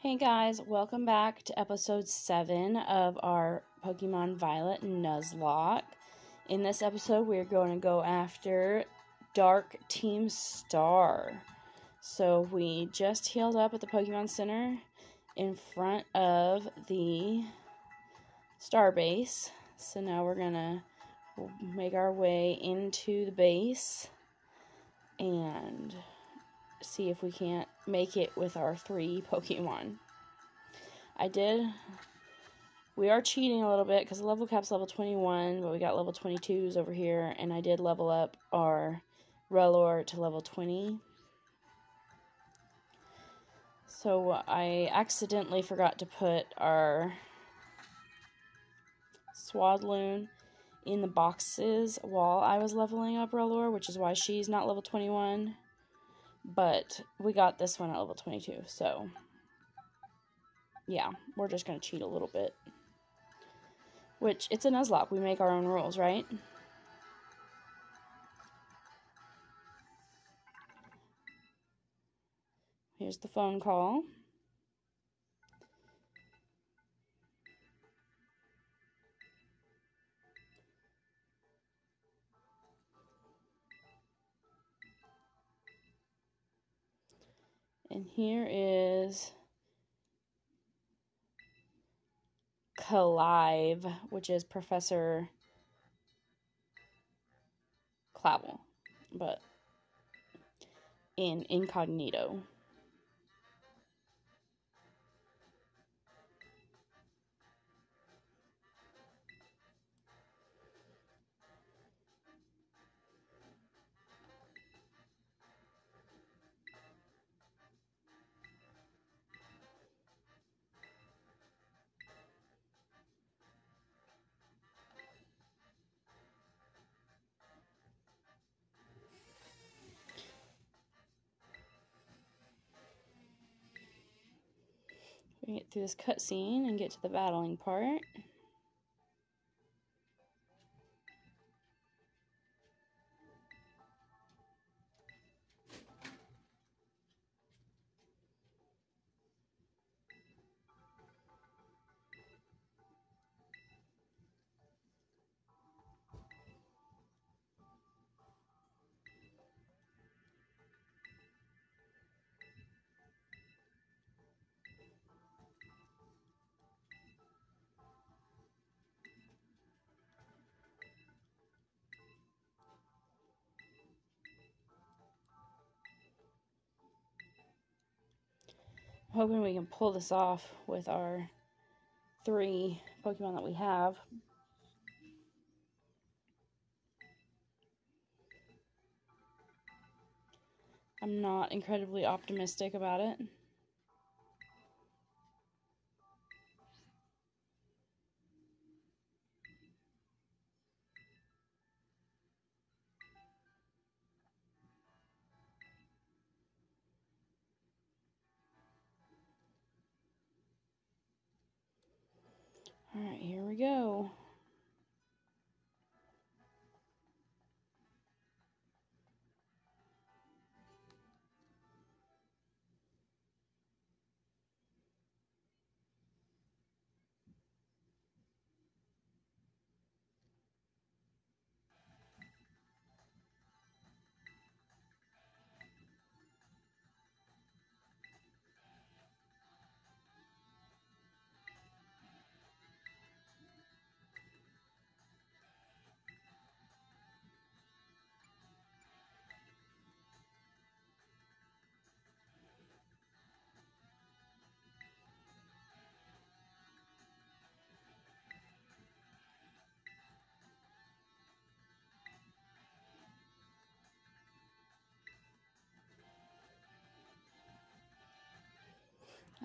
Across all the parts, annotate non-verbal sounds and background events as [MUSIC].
Hey guys, welcome back to episode 7 of our Pokemon Violet Nuzlocke. In this episode, we're going to go after Dark Team Star. So, we just healed up at the Pokemon Center in front of the Star Base. So, now we're going to make our way into the base and see if we can't make it with our three [LAUGHS] Pokemon. I did. We are cheating a little bit because level cap's level 21, but we got level 22s over here, and I did level up our Rellor to level 20. So I accidentally forgot to put our Swadloon in the boxes while I was leveling up Rellor, which is why she's not level 21. But we got this one at level 22, so yeah, we're just going to cheat a little bit. Which, it's a Nuzlocke. We make our own rules, right? Here's the phone call. And here is Clive, which is Professor Clavel, but in incognito. Get through this cutscene and get to the battling part. Hoping we can pull this off with our three Pokemon that we have. I'm not incredibly optimistic about it.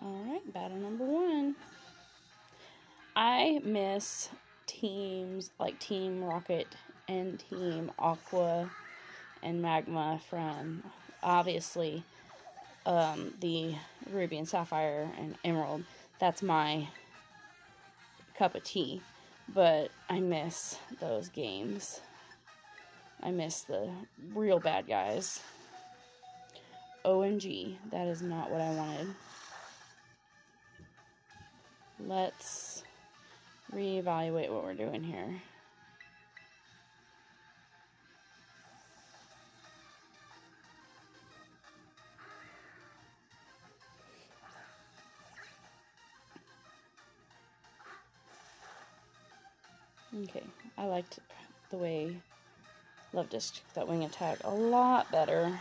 Alright, battle number one. I miss teams like Team Rocket and Team Aqua and Magma from obviously um, the Ruby and Sapphire and Emerald. That's my cup of tea. But I miss those games. I miss the real bad guys. OMG, that is not what I wanted. Let's reevaluate what we're doing here. Okay, I liked the way Love took that wing attack a lot better.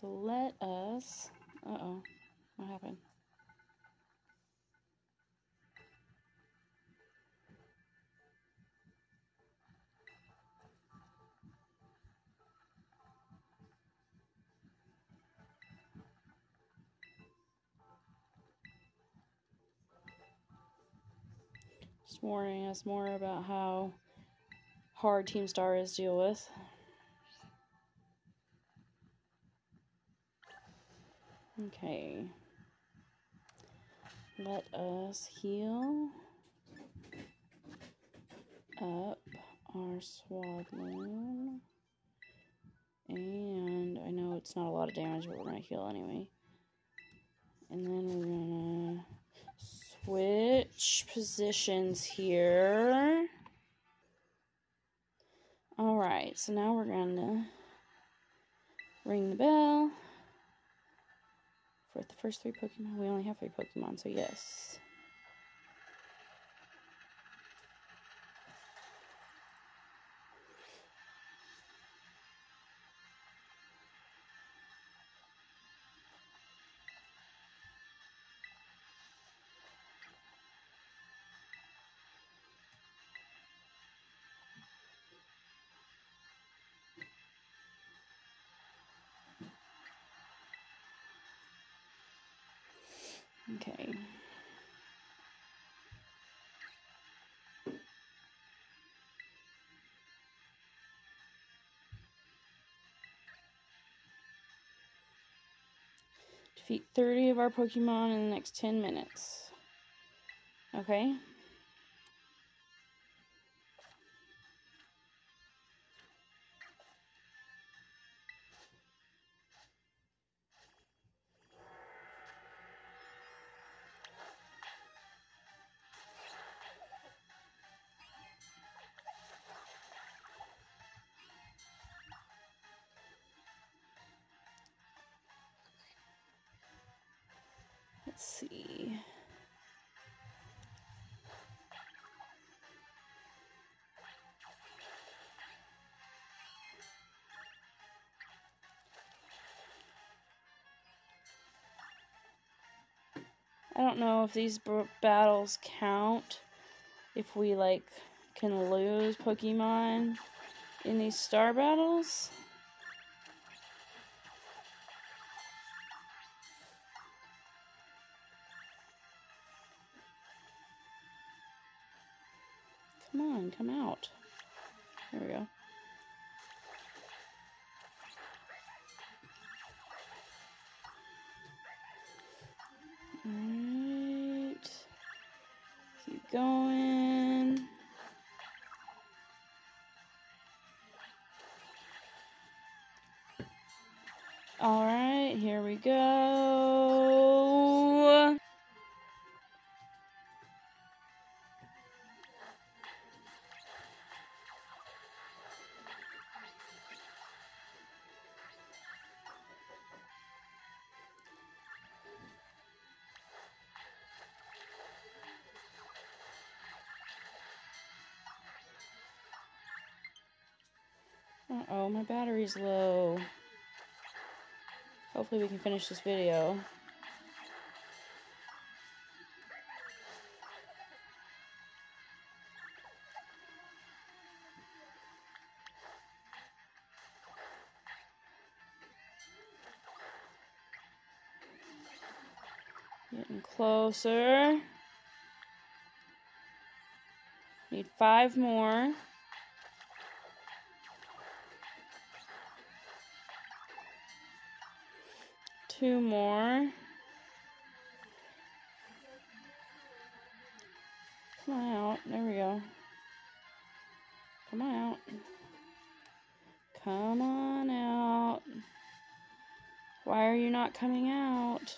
So let us. Uh oh. What happened? Just warning us more about how hard Team Star is to deal with. Okay. Let us heal up our Swadloon. And I know it's not a lot of damage, but we're going to heal anyway. And then we're going to switch positions here. Alright, so now we're going to ring the bell for the first three Pokemon. We only have three Pokemon, so yes. Okay. Defeat 30 of our Pokemon in the next 10 minutes. Okay. Let's see. I don't know if these battles count if we like can lose Pokemon in these star battles. Come on, come out. There we go. Alright. Keep going. Alright, here we go. Uh-oh, my battery's low. Hopefully we can finish this video. Getting closer. Need five more. Two more. Come on out. There we go. Come on out. Come on out. Why are you not coming out?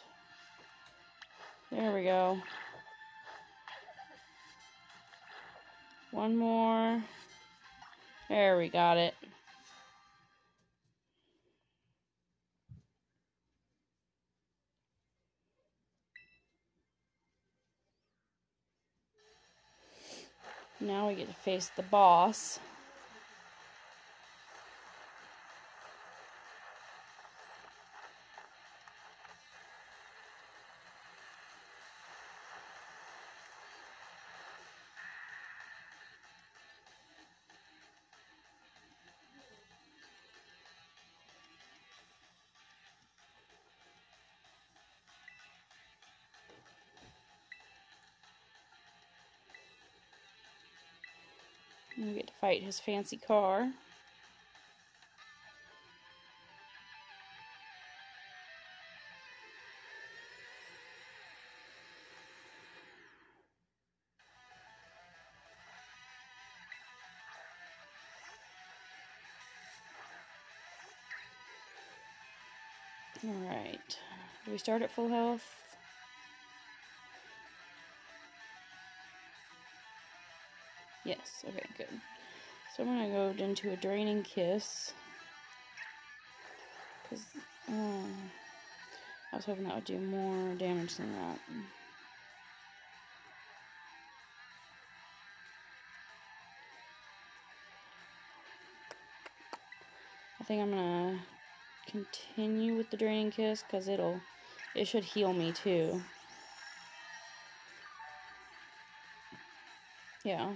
There we go. One more. There we got it. Now we get to face the boss. Fight his fancy car. Alright. Do we start at full health? Into a draining kiss. Because, um, I was hoping that would do more damage than that. I think I'm gonna continue with the draining kiss because it'll, it should heal me too. Yeah.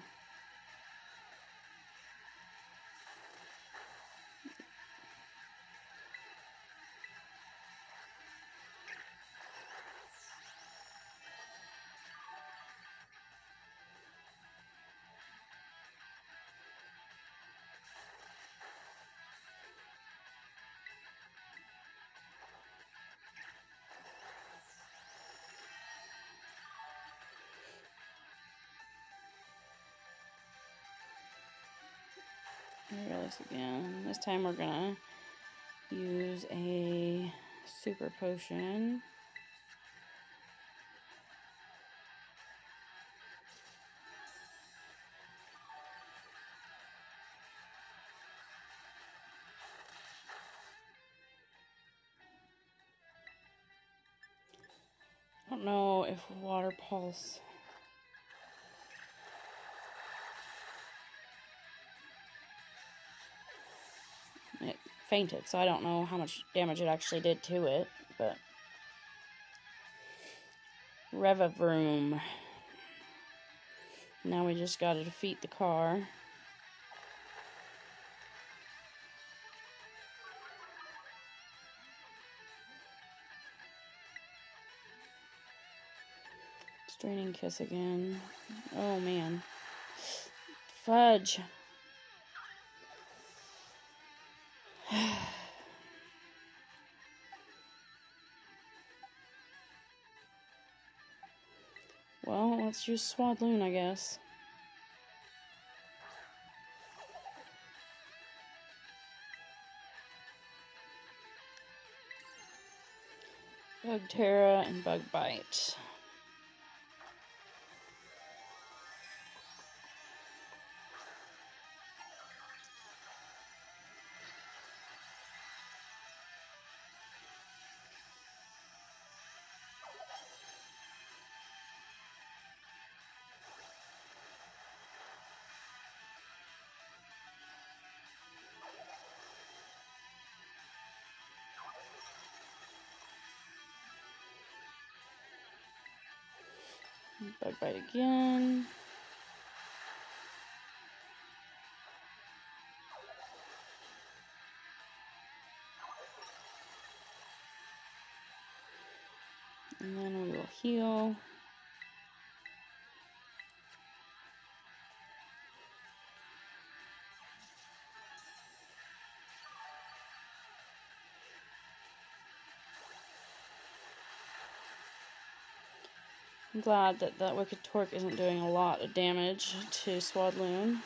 Realize again. This time we're gonna use a super potion. I don't know if water pulse fainted, so I don't know how much damage it actually did to it, but Revavroom. Now we just gotta defeat the car. Straining kiss again. Oh man. Fudge. Let's use Swadloon, I guess. Bug Tera and Bug Bite. Bug bite again. And then we will heal. I'm glad that that Wicked Torque isn't doing a lot of damage to Swadloon.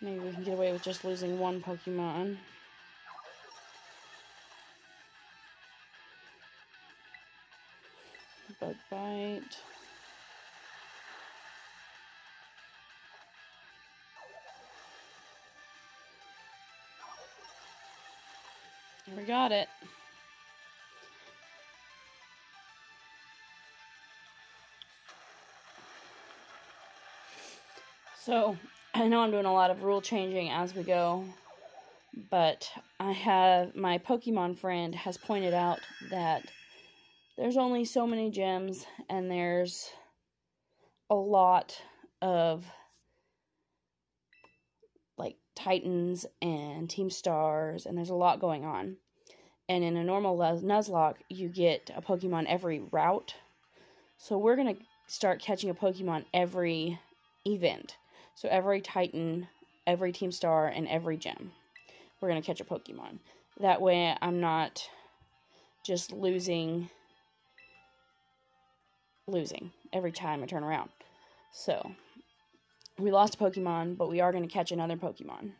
Maybe we can get away with just losing one Pokemon. Bug Bite. We got it. So, I know I'm doing a lot of rule changing as we go, but I have my Pokemon friend has pointed out that there's only so many gyms and there's a lot of like Titans and Team Stars, and there's a lot going on. And in a normal Nuzlocke, you get a Pokemon every route. So we're going to start catching a Pokemon every event. So every Titan, every Team Star, and every gym, we're going to catch a Pokemon. That way I'm not just losing losing every time I turn around. So, we lost a Pokemon, but we are going to catch another Pokemon.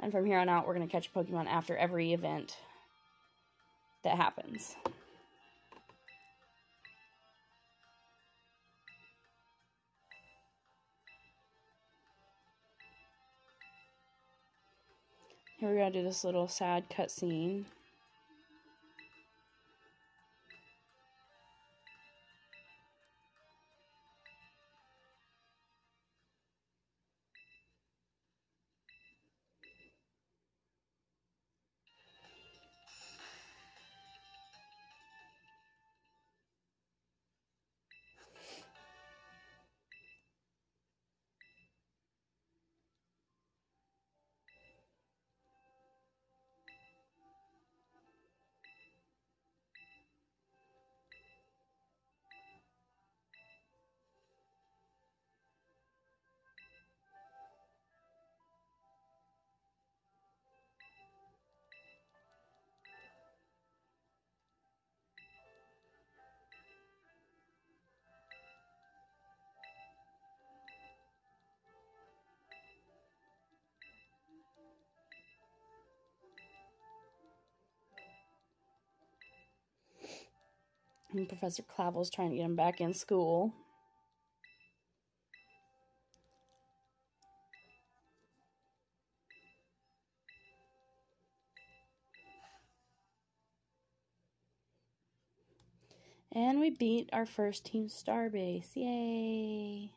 And from here on out, we're going to catch a Pokemon after every event that happens. We're to do this little sad cutscene. And Professor Clavel's trying to get him back in school. And we beat our first Team Starbase. Yay!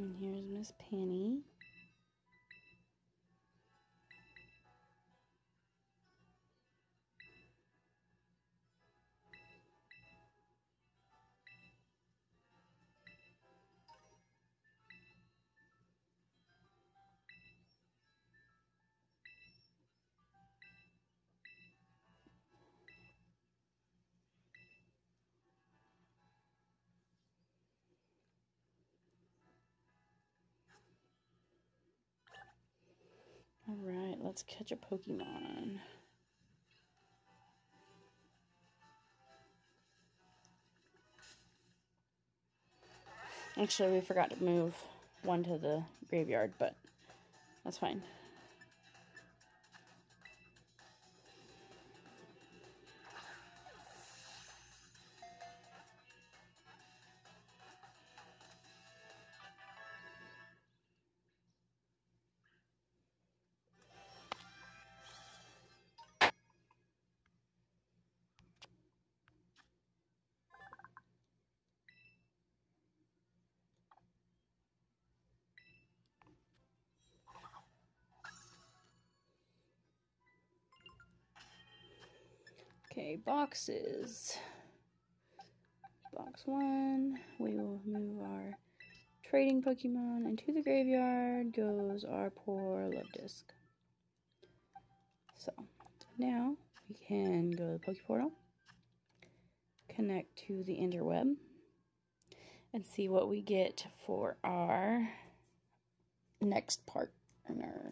And here's Miss Penny. Alright, let's catch a Pokemon. Actually, we forgot to move one to the graveyard, but that's fine. Boxes. Box one, we will move our trading Pokemon, into the graveyard goes our poor Luvdisc. So, now we can go to the Poke Portal, connect to the interweb, and see what we get for our next part. partner.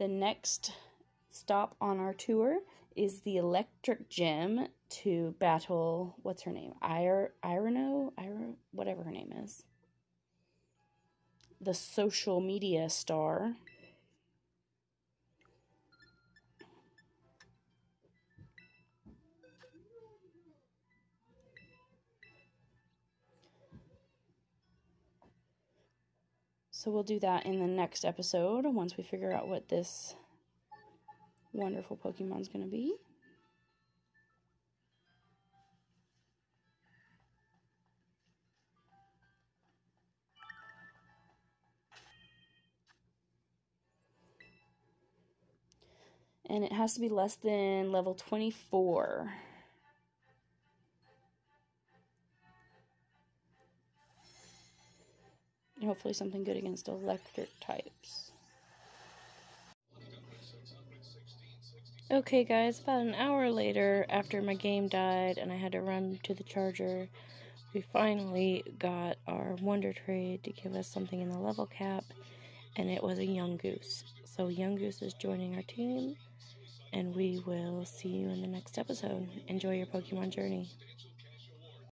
The next stop on our tour is the electric gym to battle what's her name? Ir Irano? Ira whatever her name is. The social media star. So we'll do that in the next episode once we figure out what this wonderful Pokemon's going to be. And it has to be less than level 24. Hopefully something good against electric types. Okay guys, about an hour later, after my game died and I had to run to the charger, we finally got our Wonder Trade to give us something in the level cap, and it was a Yungoos. So Yungoos is joining our team, and we will see you in the next episode. Enjoy your Pokemon journey.